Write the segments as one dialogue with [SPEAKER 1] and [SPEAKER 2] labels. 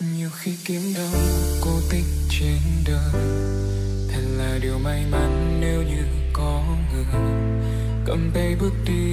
[SPEAKER 1] nhiều khi kiếm đâu cô tích trên đời. Thật là điều may mắn nếu như có người cầm tay bước đi.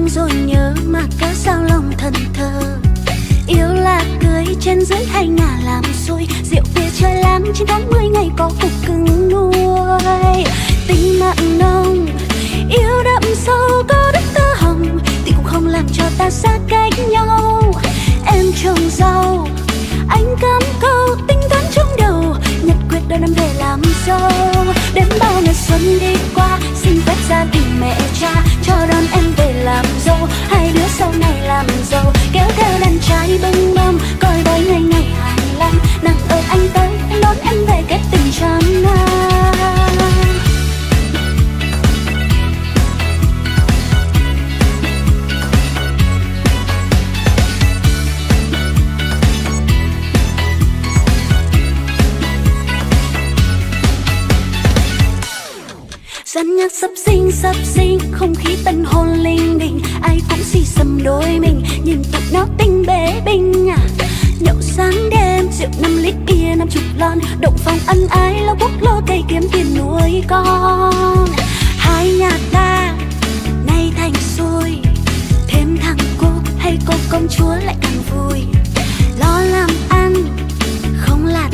[SPEAKER 2] thương rồi nhớ mà cớ sao lòng thần thờ. Yêu là cưới trên dưới hay ngả làm xuôi, rượu bia chơi lắm trên tháng mươi ngày có cục cứng nuôi. Tình mạng nông yêu đậm sâu có đức tơ hồng, thì cũng không làm cho ta xa cách nhau. Em trồng rau, anh cắm câu, tính toán trong đầu biết đôi năm về làm dâu đến bao ngày xuân đi qua, xin phép gia đình mẹ cha cho đón em về làm dâu. Hai đứa sau này làm dâu kéo theo đàn trai bưng mâm coi bói ngày ngày hàng lăm nàng ơi anh tới, anh đón em về kết tình trăm năm. Chân nhạc sập sinh sập sinh, Không khí tân hôn linh đình. Ai cũng xì xầm đôi mình, Nhìn tụi nó tinh bế binh à. Nhậu sáng đêm, rượu năm lít bia, năm chục lon. Động phòng ân ái lo quốc lô cây kiếm tiền nuôi con. Hai nhà ta, nay thành xui. Thêm thằng cô hay cô công chúa lại càng vui. Lo làm ăn, không lạt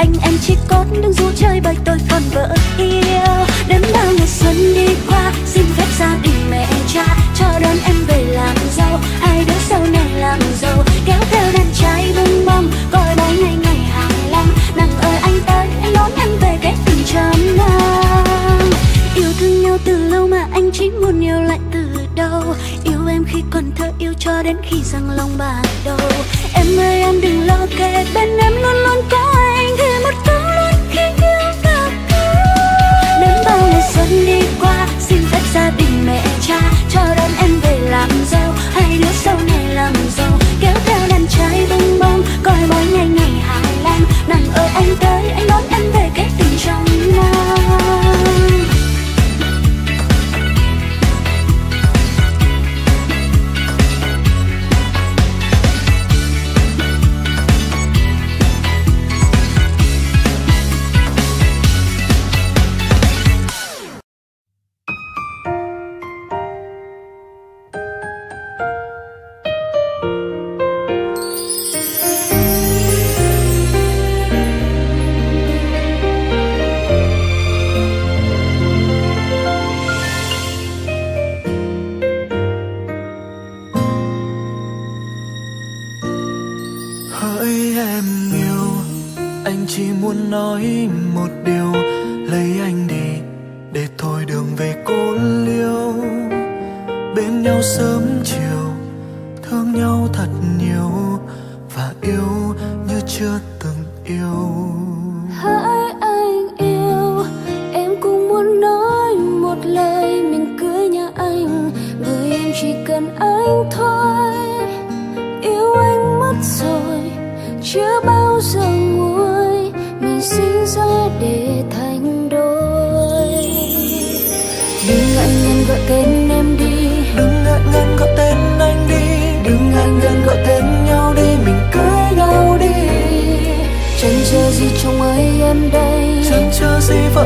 [SPEAKER 2] anh em chỉ cốt đứng du chơi bởi tôi còn vợ yêu. Đến bao ngày xuân đi qua Xin phép gia đình mẹ cha Cho đón em về làm dâu. Hai đứa sau này làm dâu, Kéo theo đàn trai bưng bông Coi bao ngày ngày hàng lòng Nàng ơi anh tới Anh đón em về cái tình trăm năm. Yêu thương nhau từ lâu mà anh chỉ muốn yêu lại từ đầu. Yêu em khi còn thơ yêu cho đến khi răng lòng bạc đầu Em ơi em đừng lo kể bên em luôn luôn có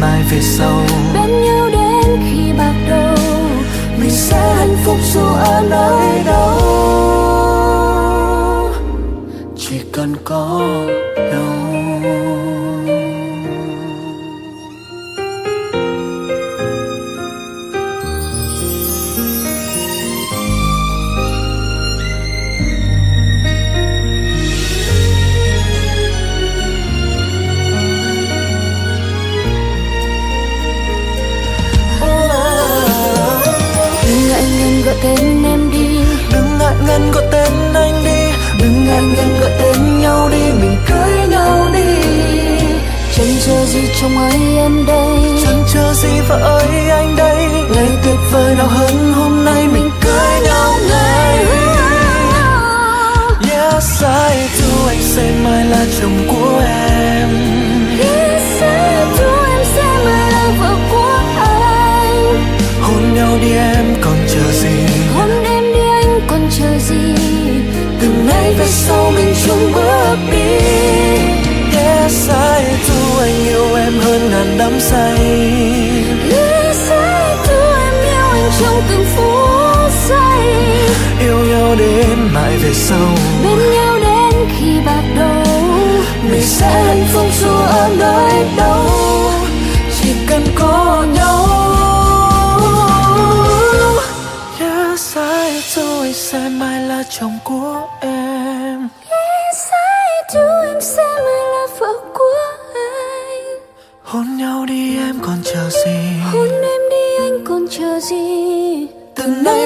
[SPEAKER 3] mai về sau.
[SPEAKER 2] Bên nhau đến khi bạc đầu,
[SPEAKER 3] mình sẽ hạnh phúc dù ở nơi đâu chỉ cần có say.
[SPEAKER 2] Yes, I do, em yêu anh trong từng phút giây.
[SPEAKER 3] Yêu nhau đến mãi về sau.
[SPEAKER 2] Bên nhau đến khi bạc đầu.
[SPEAKER 3] Mình sẽ hạnh phúc dù ở nơi đâu. Chỉ cần có nhau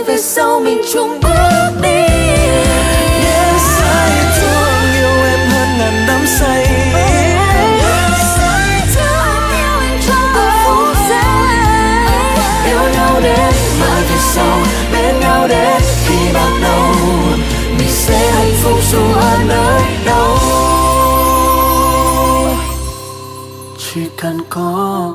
[SPEAKER 1] về sau mình chung bước đi. Yes, I thương yêu em hơn ngàn đắm say. Yêu nhau đến, mãi về sau, bên nhau đến khi bạc đầu. Mình sẽ hạnh phúc dù ở nơi đâu. Chỉ cần có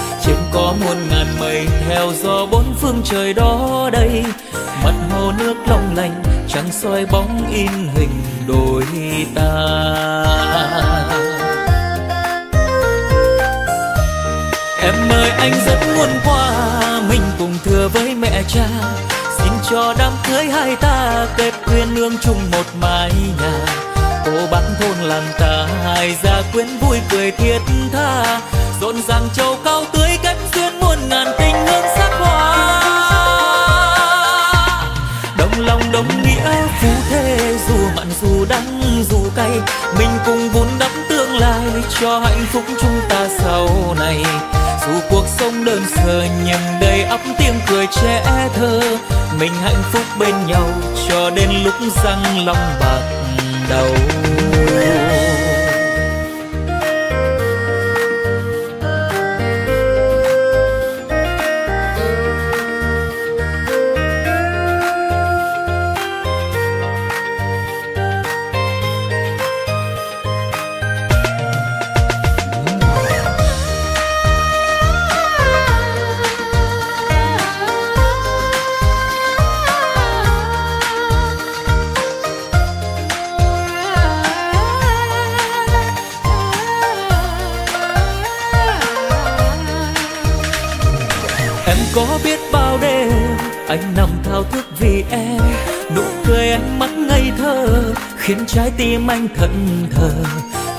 [SPEAKER 4] trên có muôn ngàn mây theo gió bốn phương trời đó đây. Mặt hồ nước long lanh, trắng soi bóng in hình đôi ta. Em ơi, anh rất muốn qua, mình cùng thừa với mẹ cha. Xin cho đám cưới hai ta kết quyên nương chung một mái nhà. Cô bác thôn làng ta, hai gia quyến vui cười thiết tha rộn ràng châu cao tươi kết duyên muôn ngàn tình hương sắc hoa. Đồng lòng đồng nghĩa phú thế dù mặn dù đắng dù cay, mình cùng vun đắp tương lai cho hạnh phúc chúng ta sau này. Dù cuộc sống đơn sơ nhưng đầy ắp tiếng cười trẻ thơ, mình hạnh phúc bên nhau cho đến lúc răng long bạc đầu. Trái tim anh thẫn thờ.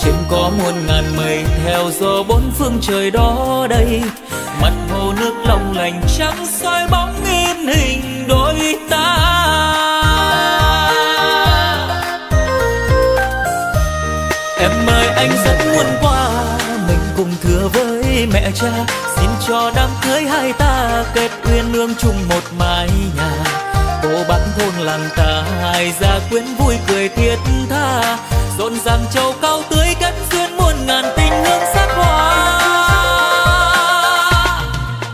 [SPEAKER 4] Trên có muôn ngàn mây theo gió bốn phương trời đó đây. Mặt hồ nước long lành trắng soi bóng in hình đôi ta. Em ơi, anh rất muốn qua, Mình cùng thừa với mẹ cha. Xin cho đám cưới hai ta Kết uyên ương chung một mái nhà. Cô bác thôn làng ta, Hai gia quyến vui cười thiết tha. Rộn ràng châu cao tươi cánh duyên muôn ngàn tình hương sắc hoa.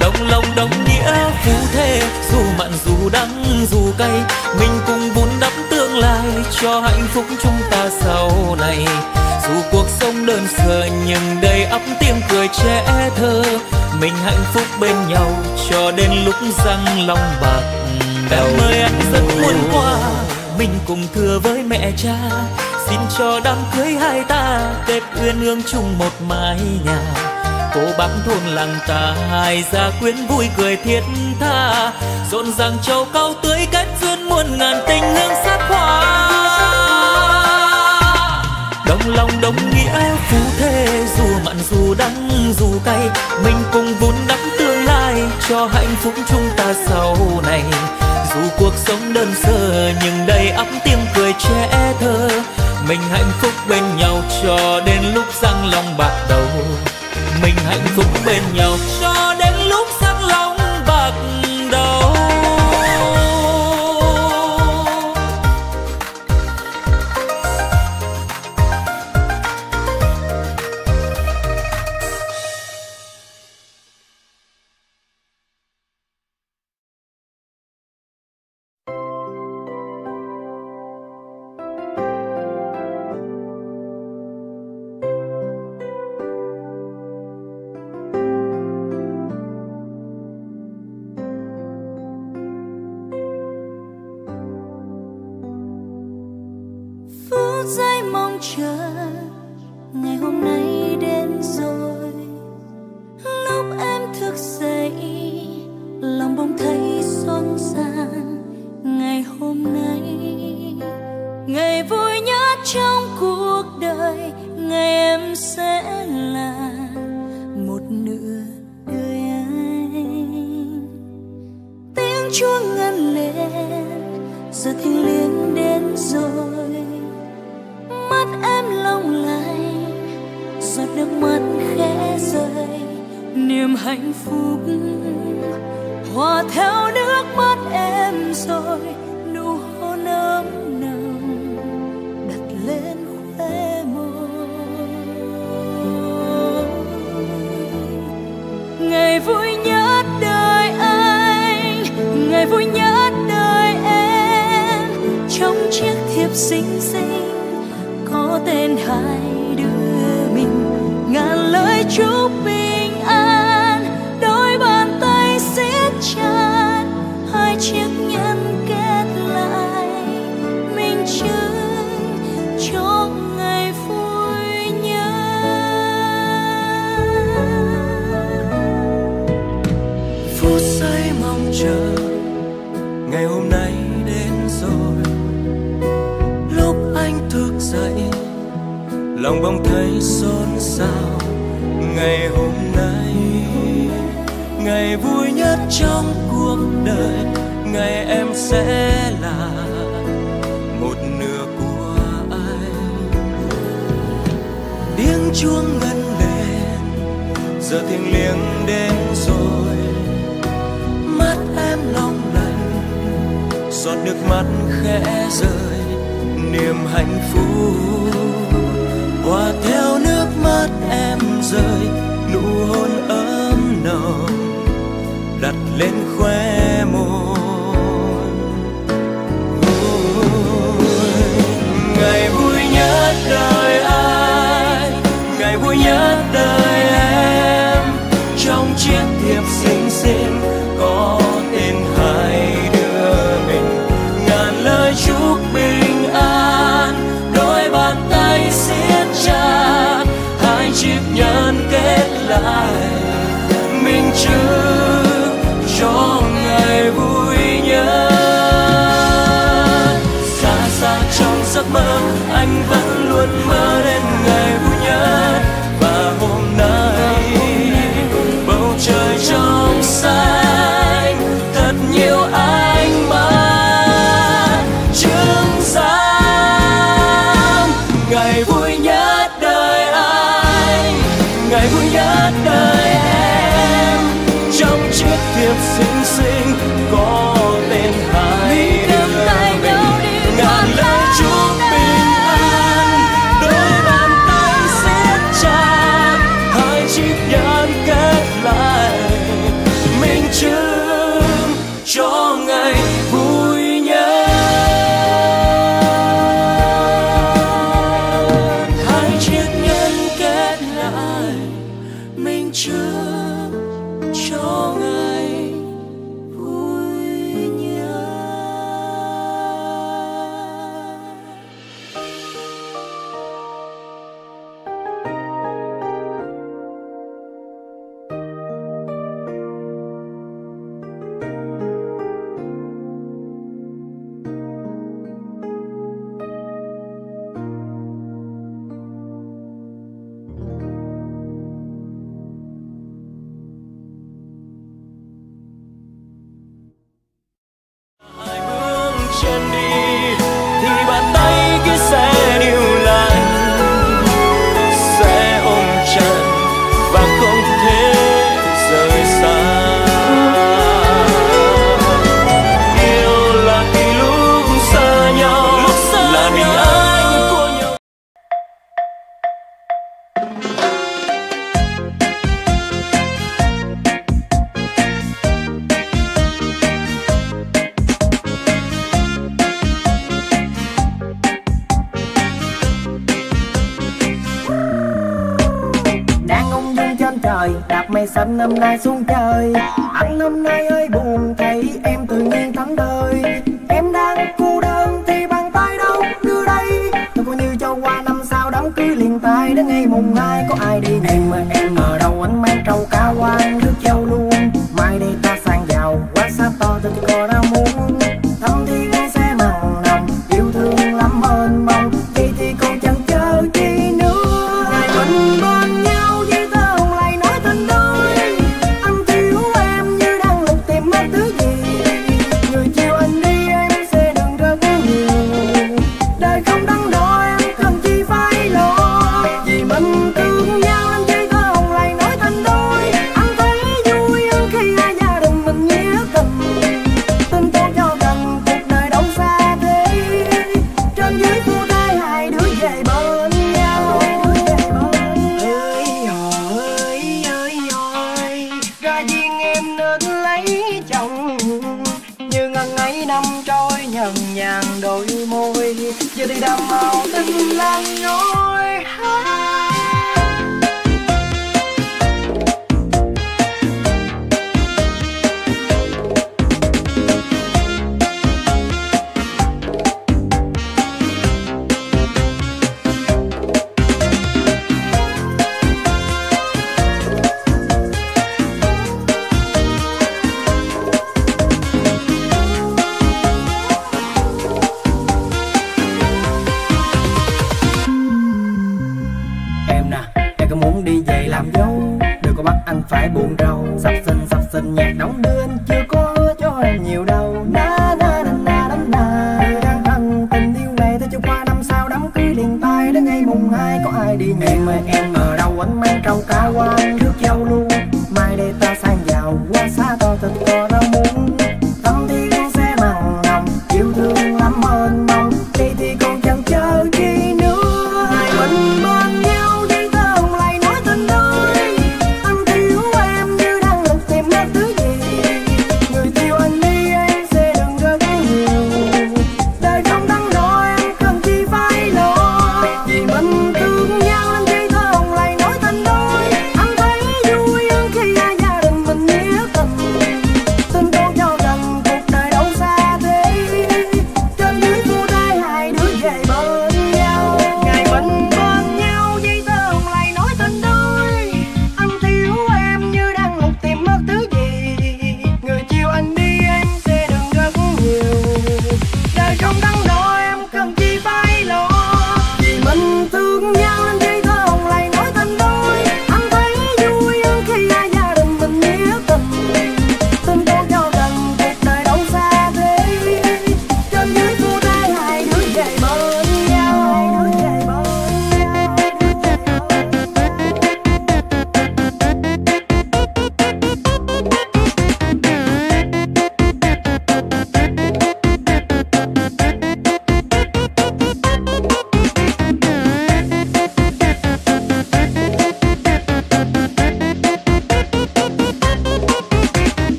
[SPEAKER 4] Đồng lòng đồng nghĩa phú thê, dù mặn dù đắng dù cay, mình cùng vun đắp tương lai cho hạnh phúc chúng ta sau này. Dù cuộc sống đơn sơ nhưng đầy ắp tiếng cười trẻ thơ, mình hạnh phúc bên nhau cho đến lúc răng long bạc đầu em ơi anh rất muốn qua mình cùng thừa với mẹ cha. Xin cho đám cưới hai ta kết uyên ương chung một mái nhà. Cô bác thôn làng ta, hai gia quyến vui cười thiết tha. Rộn ràng châu cao tưới kết duyên muôn ngàn tình hương sắc hoa. Đồng lòng đồng nghĩa phú thế dù mặn dù đắng dù cay. Mình cùng vun đắp tương lai cho hạnh phúc chúng ta sau này dù cuộc sống đơn sơ, nhưng đầy ắp tiếng cười trẻ thơ. Mình hạnh phúc bên nhau cho đến lúc răng long bạc đầu. Mình hạnh phúc bên nhau cho đến
[SPEAKER 5] giây niềm hạnh phúc. Hòa theo nước mắt em rồi, nụ hôn ấm nồng, đặt lên khóe môi. Ngày vui nhất đời anh, ngày vui nhất đời em. Trong chiếc thiệp xinh xinh, có tên hai đứa mình. Ngàn lời chúc
[SPEAKER 6] mình lòng bỗng thấy xôn xao. Ngày hôm nay, ngày vui nhất trong cuộc đời, ngày em sẽ là một nửa của anh. Tiếng chuông ngân lên, giờ thiêng liêng đến rồi. Mắt em long lanh, giọt nước mắt khẽ rơi, niềm hạnh phúc hòa theo nước mắt em rơi nụ hôn ấm nồng đặt lên khóe môi Ôi, ngày vui nhất đời ai? ngày vui nhất đời
[SPEAKER 7] đám cưới liền tay đến ngày mùng hai, có ai đi đêm mà em ở đâu, anh mang trầu cao quan nước châu năm trôi nhần nhàn đôi môi giờ thì đầm màu tinh lang nhói hát. phải buồn rầu. Sắp sinh sắp sinh nhạc
[SPEAKER 8] nóng lên